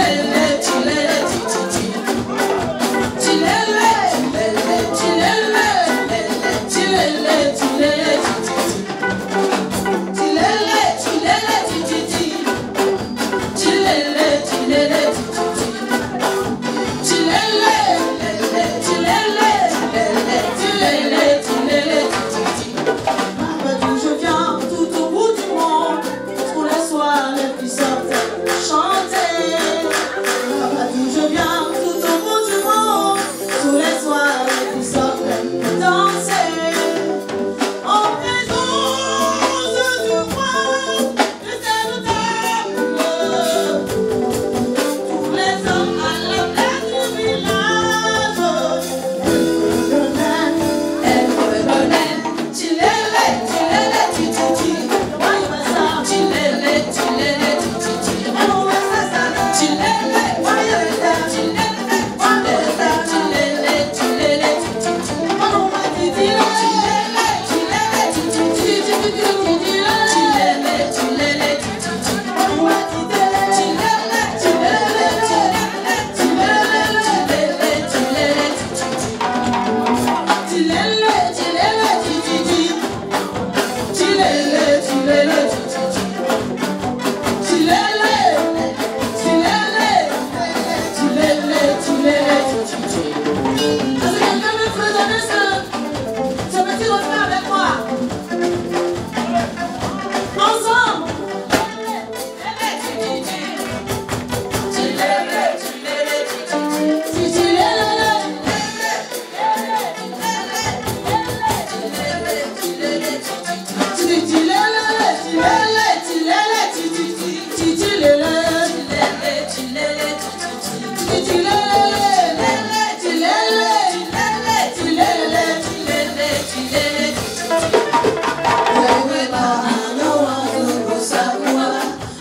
Amen.